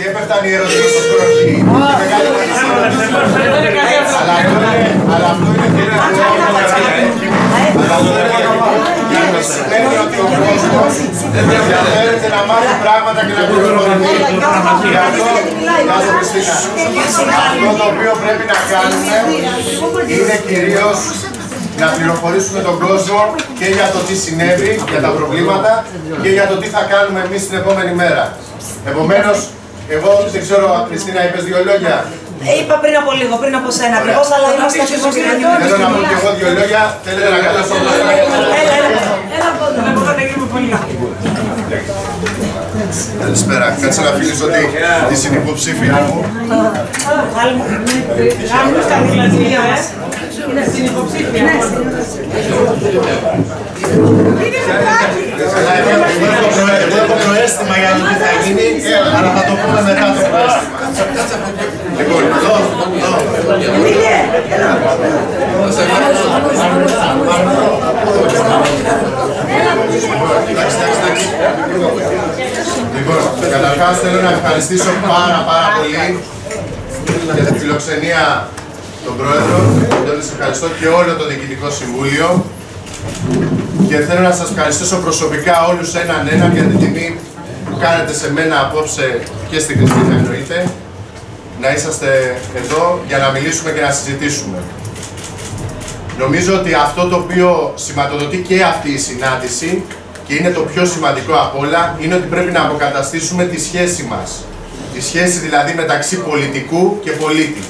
και έπεφταν οι ερωτήσεις προς προχή. Αλλά αυτό είναι, αλλά αυτό είναι και Αλλά αυτό είναι γιατί σημαίνει ότι ο κόσμος ενδιαφέρεται να μάθει πράγματα και να πληροφορηθεί. Γι' αυτό, αυτό το οποίο πρέπει να κάνουμε είναι κυρίως να πληροφορήσουμε τον κόσμο και για το τι συνέβη, για τα προβλήματα και για το τι θα κάνουμε εμείς την επόμενη μέρα. Επομένως, εγώ δεν ξέρω, Κριστίνα, είπες δύο λόγια. Ε, είπα πριν από λίγο, πριν από σένα ακριβώς, αλλά είμαστε ακριβώς στην Θέλω να πω και εγώ δύο λόγια. Θέλετε να κάνω αυτό Έλα, έλα. Καλησπέρα. Κάτσε να φίλεις ότι τη συνυποψήφια μου. Είναι συνυποψήφια. Εγώ έχω προέστημα για το τι θα γίνει, αλλά θα το πούμε μετά το προέστημα. Λοιπόν, εδώ, Λοιπόν, καταρχάς θέλω να ευχαριστήσω πάρα πάρα πολύ για την φιλοξενία τον Πρόεδρο, τον ευχαριστώ και όλο το Διοικητικό Συμβούλιο. Και θέλω να σας ευχαριστήσω προσωπικά όλους έναν έναν για την τιμή που κάνετε σε μένα απόψε και στην Χριστίνα εννοείται να είσαστε εδώ για να μιλήσουμε και να συζητήσουμε. Νομίζω ότι αυτό το οποίο σηματοδοτεί και αυτή η συνάντηση και είναι το πιο σημαντικό απ' όλα είναι ότι πρέπει να αποκαταστήσουμε τη σχέση μας. Τη σχέση δηλαδή μεταξύ πολιτικού και πολίτη.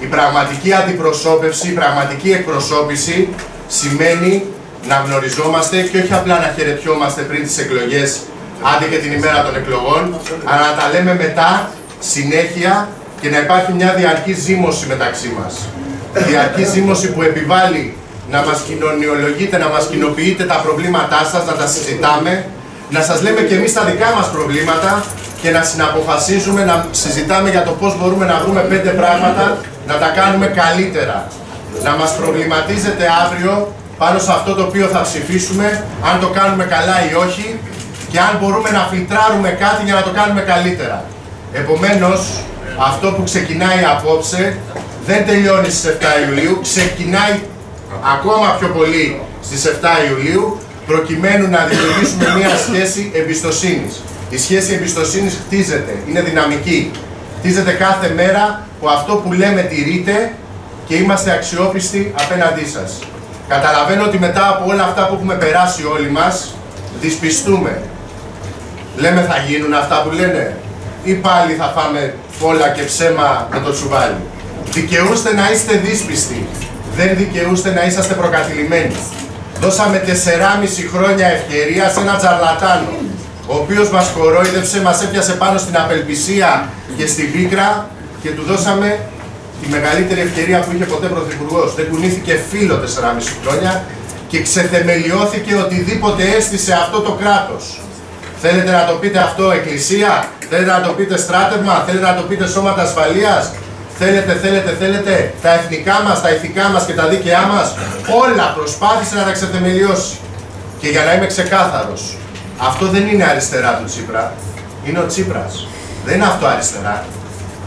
Η πραγματική αντιπροσώπευση, η πραγματική εκπροσώπηση σημαίνει να γνωριζόμαστε και όχι απλά να χαιρετιόμαστε πριν τις εκλογές, άντε και την ημέρα των εκλογών, αλλά να τα λέμε μετά, συνέχεια και να υπάρχει μια διαρκή ζήμωση μεταξύ μας. Διαρκή ζήμωση που επιβάλλει να μας κοινωνιολογείτε, να μας κοινοποιείτε τα προβλήματά σας, να τα συζητάμε, να σας λέμε και εμείς τα δικά μας προβλήματα και να συναποφασίζουμε, να συζητάμε για το πώς μπορούμε να βρούμε πέντε πράγματα, να τα κάνουμε καλύτερα. Να μας προβληματίζετε αύριο πάνω σε αυτό το οποίο θα ψηφίσουμε, αν το κάνουμε καλά ή όχι και αν μπορούμε να φιλτράρουμε κάτι για να το κάνουμε καλύτερα. Επομένως, αυτό που ξεκινάει απόψε δεν τελειώνει στις 7 Ιουλίου, ξεκινάει ακόμα πιο πολύ στις 7 Ιουλίου προκειμένου να δημιουργήσουμε μια σχέση εμπιστοσύνης. Η σχέση εμπιστοσύνης χτίζεται, είναι δυναμική. Χτίζεται κάθε μέρα που αυτό που λέμε τηρείται και είμαστε αξιόπιστοι απέναντί σας. Καταλαβαίνω ότι μετά από όλα αυτά που έχουμε περάσει όλοι μας, δυσπιστούμε. Λέμε θα γίνουν αυτά που λένε ή πάλι θα φάμε φόλα και ψέμα με το τσουβάλι. Δικαιούστε να είστε δύσπιστοι. Δεν δικαιούστε να είσαστε προκατηλημένοι. Δώσαμε 4,5 χρόνια ευκαιρία σε ένα τζαρλατάνο, ο οποίος μας κορόιδευσε, μας έπιασε πάνω στην απελπισία και στην πίκρα και του δώσαμε τη μεγαλύτερη ευκαιρία που είχε ποτέ πρωθυπουργός. Δεν κουνήθηκε φίλο 4,5 χρόνια και ξεθεμελιώθηκε οτιδήποτε έστησε αυτό το κράτος. Θέλετε να το πείτε αυτό εκκλησία, θέλετε να το πείτε στράτευμα, θέλετε να το πείτε σώματα ασφαλείας, θέλετε, θέλετε, θέλετε τα εθνικά μας, τα ηθικά μας και τα δίκαιά μας, όλα προσπάθησε να τα ξεθεμελιώσει. Και για να είμαι ξεκάθαρος, αυτό δεν είναι αριστερά του Τσίπρα, είναι ο Τσίπρας. Δεν είναι αυτό αριστερά.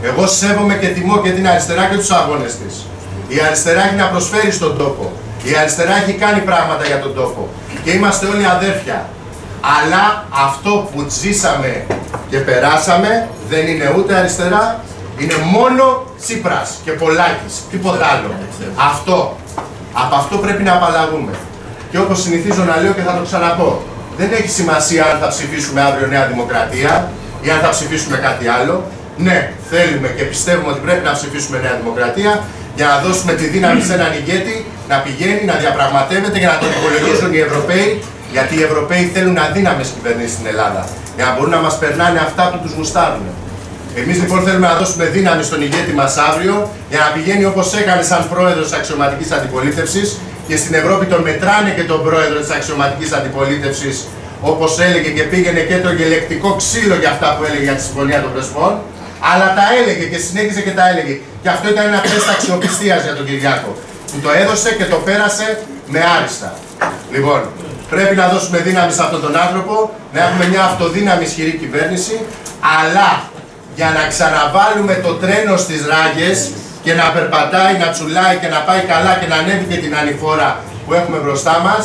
Εγώ σέβομαι και τιμώ και την αριστερά και τους αγώνες της. Η αριστερά έχει να προσφέρει στον τόπο. Η αριστερά έχει κάνει πράγματα για τον τόπο. Και είμαστε όλοι αδέρφια. Αλλά αυτό που ζήσαμε και περάσαμε δεν είναι ούτε αριστερά, είναι μόνο Τσίπρας και Πολάκης, τίποτα άλλο. Αυτό. Από αυτό πρέπει να απαλλαγούμε. Και όπως συνηθίζω να λέω και θα το ξαναπώ, δεν έχει σημασία αν θα ψηφίσουμε αύριο Νέα Δημοκρατία ή αν θα ψηφίσουμε κάτι άλλο. Ναι, θέλουμε και πιστεύουμε ότι πρέπει να ψηφίσουμε Νέα Δημοκρατία για να δώσουμε τη δύναμη σε έναν ηγέτη να πηγαίνει, να διαπραγματεύεται για να τον υπολογίζουν οι Ευρωπαίοι. Γιατί οι Ευρωπαίοι θέλουν αδύναμες κυβερνήσεις στην Ελλάδα. Για να μπορούν να μας περνάνε αυτά που τους γουστάρουν. Εμείς λοιπόν θέλουμε να δώσουμε δύναμη στον ηγέτη μας αύριο για να πηγαίνει όπως έκανε σαν πρόεδρος της αξιωματικής αντιπολίτευσης και στην Ευρώπη τον μετράνε και τον πρόεδρο της αξιωματικής αντιπολίτευσης όπως έλεγε και πήγαινε και το γελεκτικό ξύλο για αυτά που έλεγε για τη Συμφωνία των Πρεσπών. Αλλά τα έλεγε και συνέχισε και τα έλεγε. Και αυτό ήταν ένα τεστ αξιοπιστίας για τον Κυριάκο. Που το έδωσε και το πέρασε με άριστα. Λοιπόν, πρέπει να δώσουμε δύναμη σε αυτόν τον άνθρωπο, να έχουμε μια αυτοδύναμη ισχυρή κυβέρνηση, αλλά για να ξαναβάλουμε το τρένο στις ράγες και να περπατάει, να τσουλάει και να πάει καλά και να ανέβει και την ανηφόρα που έχουμε μπροστά μας,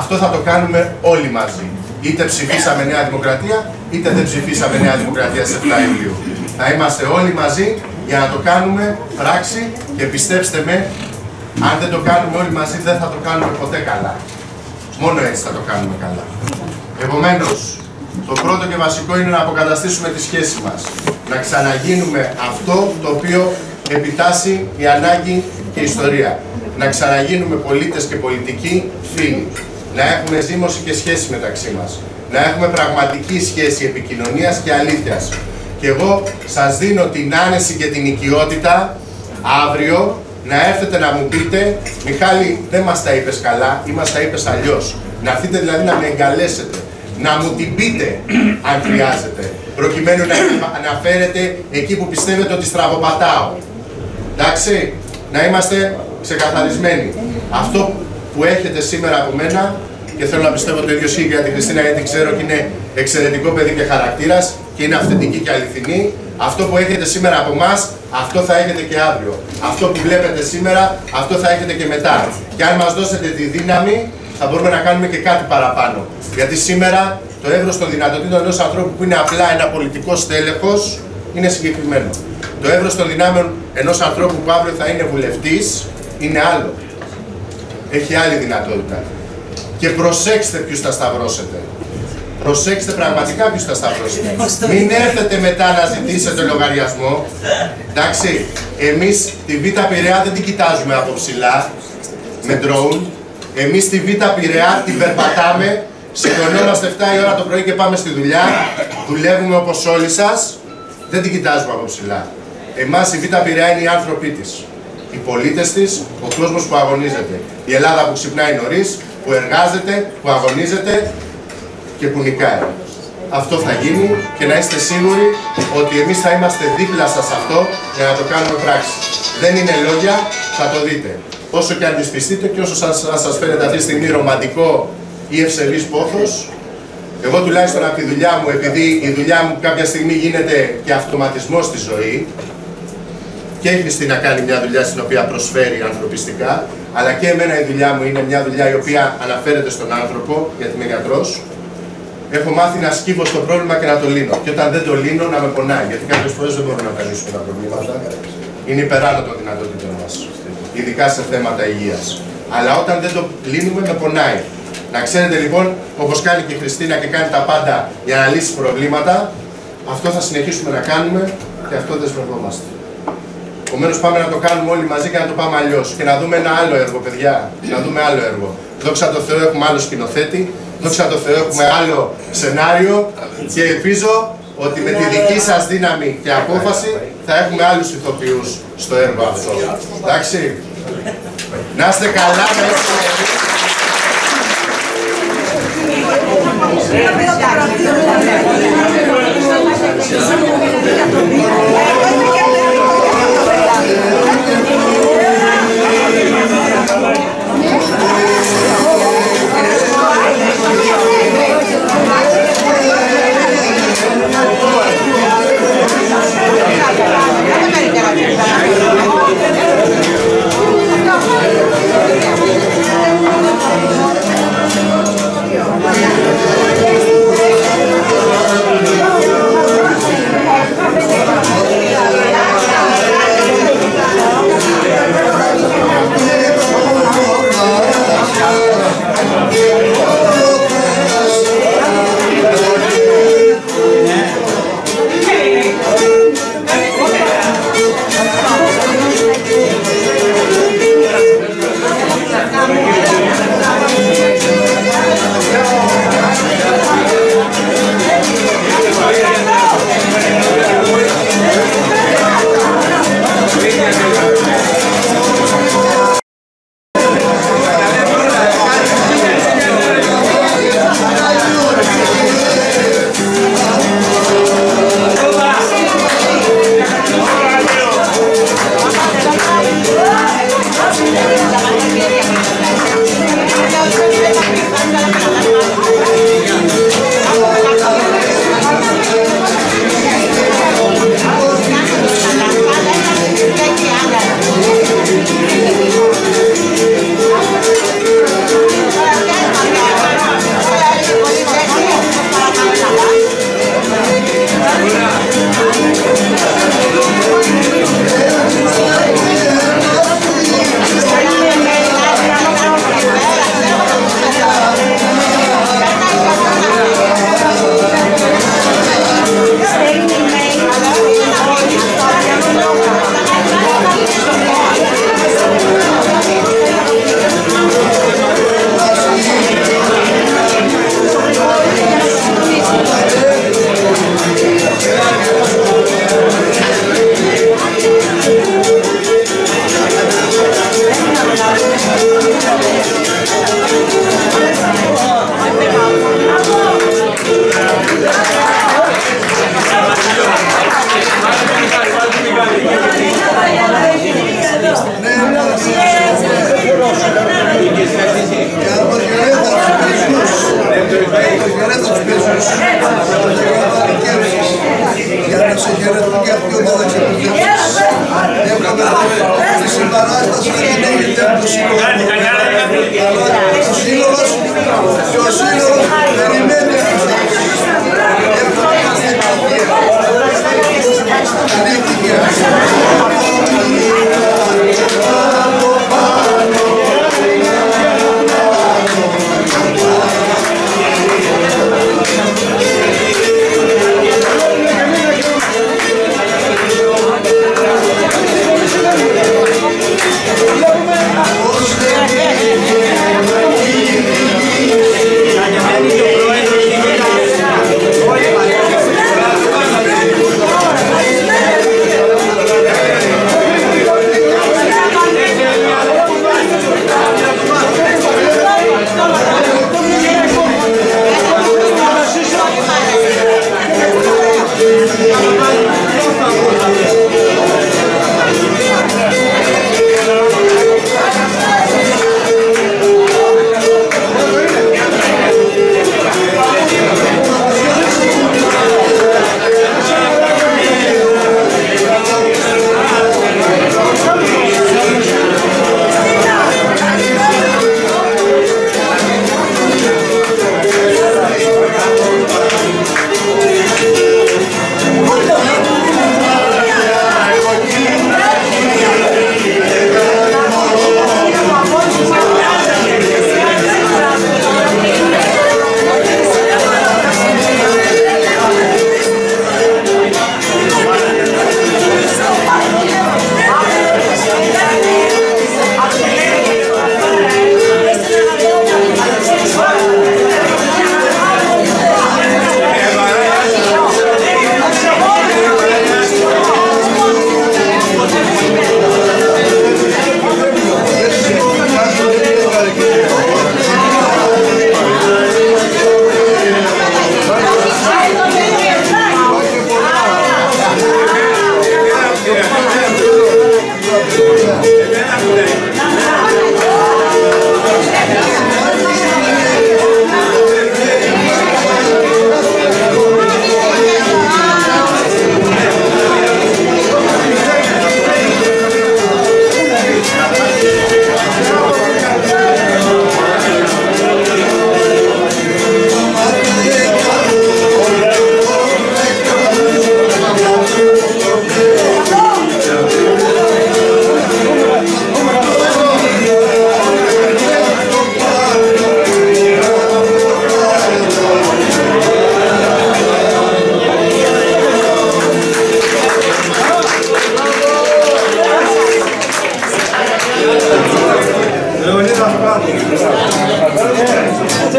αυτό θα το κάνουμε όλοι μαζί. Είτε ψηφίσαμε Νέα Δημοκρατία, είτε δεν ψηφίσαμε Νέα Δημοκρατία σε 7 Ιουλίου. Θα είμαστε όλοι μαζί για να το κάνουμε πράξη και πιστέψτε με, αν δεν το κάνουμε όλοι μαζί δεν θα το κάνουμε ποτέ καλά. Μόνο έτσι θα το κάνουμε καλά. Επομένως, το πρώτο και βασικό είναι να αποκαταστήσουμε τη σχέση μας. Να ξαναγίνουμε αυτό το οποίο επιτάσσει η ανάγκη και η ιστορία. Να ξαναγίνουμε πολίτες και πολιτικοί φίλοι. Να έχουμε ζήμωση και σχέση μεταξύ μας. Να έχουμε πραγματική σχέση επικοινωνίας και αλήθειας. Και εγώ σας δίνω την άνεση και την οικειότητα αύριο να έρθετε να μου πείτε Μιχάλη δεν μας τα είπες καλά ή μας τα είπες αλλιώς. Να έρθετε δηλαδή να με εγκαλέσετε να μου την πείτε αν χρειάζεται, προκειμένου να αναφέρετε εκεί που πιστεύετε ότι στραβοπατάω. Εντάξει, να είμαστε ξεκαθαρισμένοι. Αυτό που έχετε σήμερα από μένα και θέλω να πιστεύω το ίδιο για την Χριστίνα γιατί ξέρω ότι είναι εξαιρετικό παιδί και χαρακτήρας και είναι αυθεντική και αληθινή. Αυτό που έχετε σήμερα από εμά, αυτό θα έχετε και αύριο. Αυτό που βλέπετε σήμερα, αυτό θα έχετε και μετά. Και αν μας δώσετε τη δύναμη, θα μπορούμε να κάνουμε και κάτι παραπάνω. Γιατί σήμερα το εύρος των δυνατοτήτων ενός ανθρώπου που είναι απλά ένα πολιτικό στέλεχος είναι συγκεκριμένο. Το εύρος των δυνάμεων ενός ανθρώπου που αύριο θα είναι βουλευτής είναι άλλο. Έχει άλλη δυνατότητα. Και προσέξτε ποιους θα σταυρώσετε. Προσέξτε πραγματικά ποιου θα σταυρώσετε. Μην έρθετε μετά να ζητήσετε λογαριασμό. Εντάξει, εμείς τη Β' Πειραιά δεν την κοιτάζουμε από ψηλά με drone. Εμείς τη Β' Πειραιά την περπατάμε Σηκωνόμαστε 7 η ώρα το πρωί και πάμε στη δουλειά. Δουλεύουμε όπως όλοι σας. Δεν την κοιτάζουμε από ψηλά. Εμάς η Β' Πειραιά είναι οι άνθρωποι της. Οι πολίτες της, ο κόσμος που αγωνίζεται. Η Ελλάδα που ξυπνάει νωρίς, που εργάζεται, που αγωνίζεται και που νικάει. Αυτό θα γίνει και να είστε σίγουροι ότι εμείς θα είμαστε δίπλα σας αυτό για να το κάνουμε πράξη. Δεν είναι λόγια, θα το δείτε. Όσο και αν δυσπιστείτε και όσο σας, σας φαίνεται αυτή τη στιγμή ρομαντικό ή ευσεβής πόθος. Εγώ τουλάχιστον από τη δουλειά μου, επειδή η δουλειά μου κάποια στιγμή γίνεται και αυτοματισμός στη ζωή και έχει να κάνει μια δουλειά στην οποία προσφέρει ανθρωπιστικά, αλλά και εμένα η δουλειά μου είναι μια δουλειά η οποία αναφέρεται στον άνθρωπο, γιατί είμαι γιατρός, έχω μάθει να σκύβω στο πρόβλημα και να το λύνω. Και όταν δεν το λύνω, να με πονάει. Γιατί κάποιες φορές δεν μπορούμε να καλύψουμε τα προβλήματα. Είναι υπεράνω των δυνατοτήτων μας. Ειδικά σε θέματα υγείας. Αλλά όταν δεν το λύνουμε, με πονάει. Να ξέρετε λοιπόν, όπως κάνει και η Χριστίνα και κάνει τα πάντα για να λύσει προβλήματα, αυτό θα συνεχίσουμε να κάνουμε και αυτό δεσμευόμαστε. Επομένως, πάμε να το κάνουμε όλοι μαζί και να το πάμε αλλιώς. Και να δούμε ένα άλλο έργο, παιδιά. Να δούμε άλλο έργο. Δόξα τω Θεώ, έχουμε άλλο σκηνοθέτη. Δόξα τω Θεώ έχουμε άλλο σενάριο και ελπίζω ότι με τη δική σας δύναμη και απόφαση θα έχουμε άλλους ηθοποιούς στο έργο αυτό. Εντάξει. Να είστε καλά, να είστε.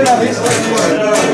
primeira vez que eu